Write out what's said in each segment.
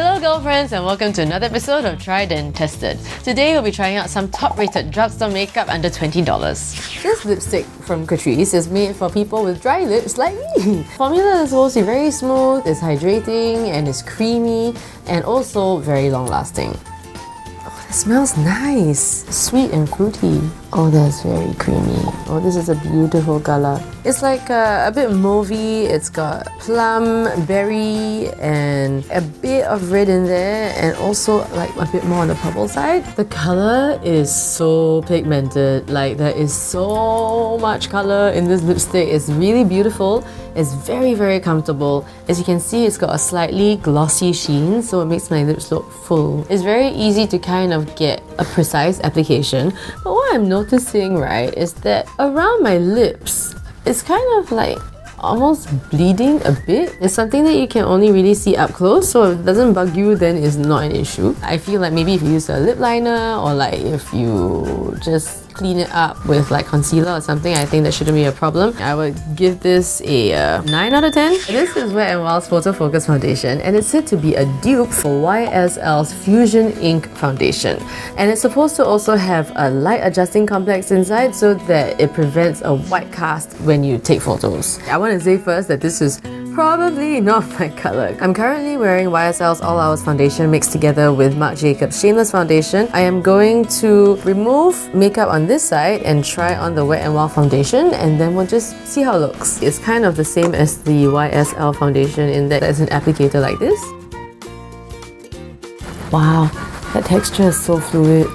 Hello girlfriends and welcome to another episode of Tried and Tested. Today we'll be trying out some top rated drugstore makeup under $20. This lipstick from Catrice is made for people with dry lips like me. Formula is supposed to be very smooth, it's hydrating and it's creamy and also very long lasting. Oh, it smells nice, sweet and fruity. Oh, that's very creamy. Oh, this is a beautiful color. It's like uh, a bit mauvey. It's got plum, berry, and a bit of red in there, and also like a bit more on the purple side. The color is so pigmented. Like there is so much color in this lipstick. It's really beautiful. It's very, very comfortable. As you can see, it's got a slightly glossy sheen, so it makes my lips look full. It's very easy to kind of get a precise application, but what I'm noticing, right, is that around my lips, it's kind of like almost bleeding a bit. It's something that you can only really see up close, so if it doesn't bug you, then it's not an issue. I feel like maybe if you use a lip liner or like if you just clean it up with like concealer or something, I think that shouldn't be a problem. I would give this a uh, 9 out of 10. This is Wet n Wild's Photo Focus Foundation and it's said to be a dupe for YSL's Fusion Ink Foundation. And it's supposed to also have a light adjusting complex inside so that it prevents a white cast when you take photos. I want to say first that this is probably not my color. I'm currently wearing YSL's All Hours foundation mixed together with Marc Jacobs Shameless foundation. I am going to remove makeup on this side and try on the Wet n Wild foundation and then we'll just see how it looks. It's kind of the same as the YSL foundation in that there's an applicator like this. Wow, that texture is so fluid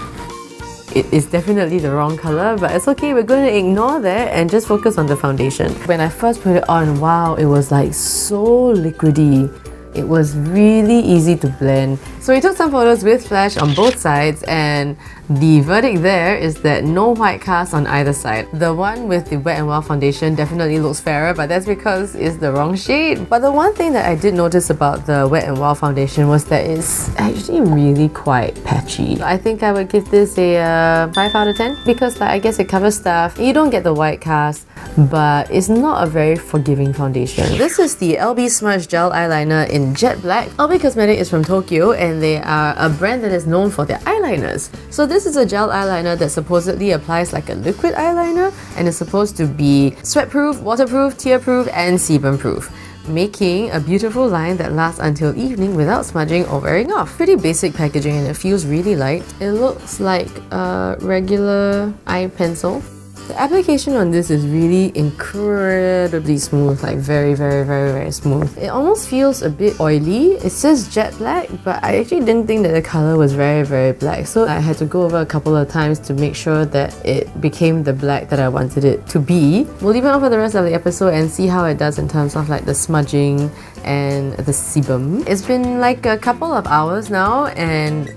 it is definitely the wrong color, but it's okay. We're going to ignore that and just focus on the foundation. When I first put it on, wow, it was like so liquidy. It was really easy to blend. So we took some photos with flash on both sides and the verdict there is that no white cast on either side. The one with the Wet n Wild foundation definitely looks fairer but that's because it's the wrong shade. But the one thing that I did notice about the Wet n Wild foundation was that it's actually really quite patchy. I think I would give this a uh, 5 out of 10 because like, I guess it covers stuff. You don't get the white cast but it's not a very forgiving foundation. This is the LB Smudge Gel Eyeliner in Jet Black. LB Cosmetic is from Tokyo and they are a brand that is known for their eyeliners. So this is a gel eyeliner that supposedly applies like a liquid eyeliner and is supposed to be sweat-proof, waterproof, tear-proof and sebum-proof making a beautiful line that lasts until evening without smudging or wearing off. Pretty basic packaging and it feels really light. It looks like a regular eye pencil the application on this is really incredibly smooth, like very, very, very, very smooth. It almost feels a bit oily. It says jet black, but I actually didn't think that the color was very, very black. So I had to go over a couple of times to make sure that it became the black that I wanted it to be. We'll leave it on for the rest of the episode and see how it does in terms of like the smudging and the sebum. It's been like a couple of hours now and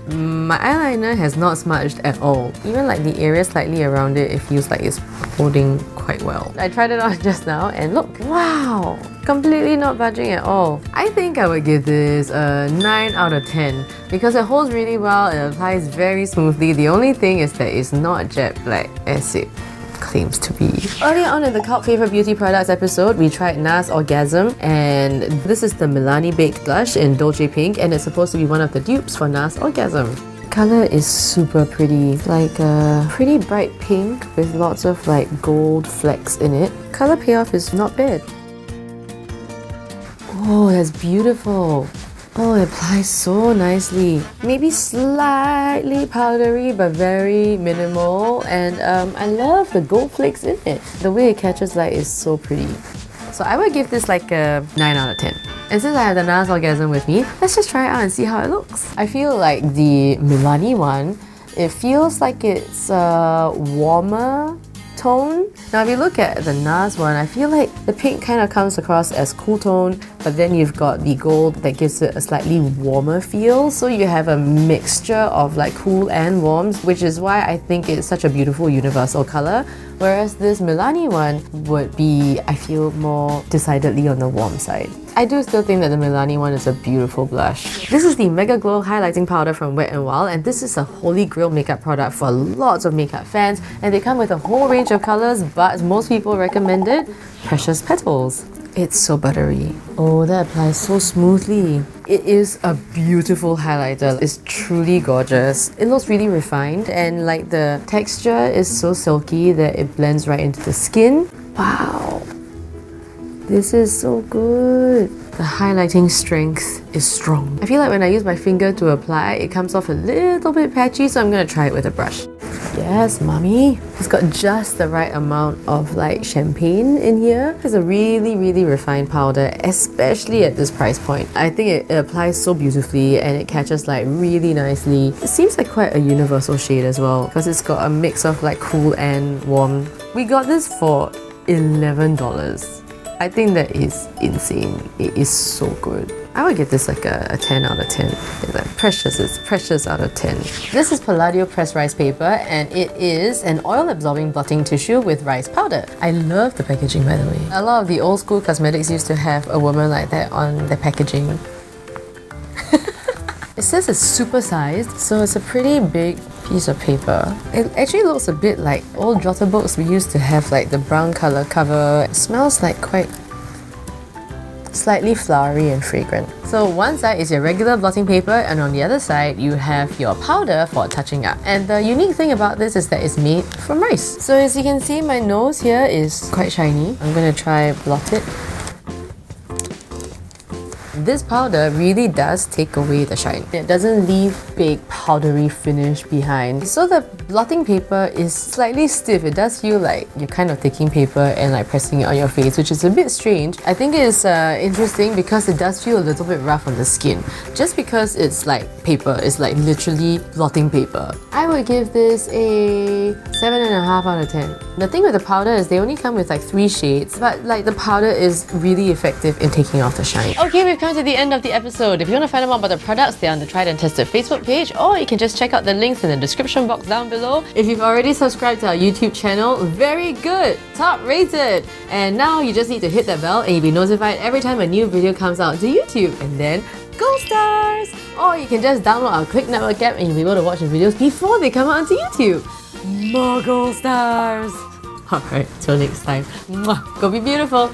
my eyeliner has not smudged at all. Even like the area slightly around it, it feels like it's holding quite well. I tried it on just now and look, wow! Completely not budging at all. I think I would give this a 9 out of 10 because it holds really well, it applies very smoothly. The only thing is that it's not jet black as it claims to be. Earlier on in the Cult Favorite Beauty Products episode, we tried NARS Orgasm and this is the Milani Baked Blush in Dolce Pink and it's supposed to be one of the dupes for NARS Orgasm. Color is super pretty like a pretty bright pink with lots of like gold flecks in it. Color payoff is not bad. Oh that's beautiful Oh, it applies so nicely. Maybe slightly powdery, but very minimal. And um, I love the gold flakes in it. The way it catches light is so pretty. So I would give this like a 9 out of 10. And since I have the NARS Orgasm with me, let's just try it out and see how it looks. I feel like the Milani one, it feels like it's a warmer tone. Now if you look at the NARS one, I feel like the pink kind of comes across as cool tone, but then you've got the gold that gives it a slightly warmer feel. So you have a mixture of like cool and warm, which is why I think it's such a beautiful universal color. Whereas this Milani one would be, I feel, more decidedly on the warm side. I do still think that the Milani one is a beautiful blush. This is the MegaGlo Highlighting Powder from Wet n Wild and this is a holy grail makeup product for lots of makeup fans and they come with a whole range of colours but most people recommend it Precious Petals. It's so buttery. Oh, that applies so smoothly. It is a beautiful highlighter. It's truly gorgeous. It looks really refined and like the texture is so silky that it blends right into the skin. Wow. This is so good. The highlighting strength is strong. I feel like when I use my finger to apply, it comes off a little bit patchy, so I'm gonna try it with a brush. Yes, mommy. It's got just the right amount of like champagne in here. It's a really, really refined powder, especially at this price point. I think it, it applies so beautifully and it catches like really nicely. It seems like quite a universal shade as well because it's got a mix of like cool and warm. We got this for $11. I think that is insane. It is so good. I would give this like a, a 10 out of 10. It's like precious, it's precious out of 10. This is Palladio pressed rice paper and it is an oil absorbing blotting tissue with rice powder. I love the packaging by the way. A lot of the old school cosmetics used to have a woman like that on the packaging. It says it's supersized, so it's a pretty big piece of paper. It actually looks a bit like old jotter books we used to have like the brown color cover. It smells like quite slightly flowery and fragrant. So one side is your regular blotting paper and on the other side you have your powder for touching up. And the unique thing about this is that it's made from rice. So as you can see my nose here is quite shiny. I'm gonna try blot it this powder really does take away the shine. It doesn't leave big powdery finish behind. So the blotting paper is slightly stiff. It does feel like you're kind of taking paper and like pressing it on your face, which is a bit strange. I think it's uh, interesting because it does feel a little bit rough on the skin. Just because it's like paper, it's like literally blotting paper. I would give this a 7.5 out of 10. The thing with the powder is they only come with like 3 shades, but like the powder is really effective in taking off the shine. Okay, we've come to the end of the episode. If you want to find out more about the products, they're on the Tried and Tested Facebook page, or you can just check out the links in the description box down below. If you've already subscribed to our YouTube channel, very good! Top rated! And now you just need to hit that bell and you'll be notified every time a new video comes out to YouTube. And then Gold Stars! Or you can just download our Clicknetwork app and you'll be able to watch the videos before they come out onto YouTube. More Gold Stars! Alright, till next time. Mwah. Go be beautiful!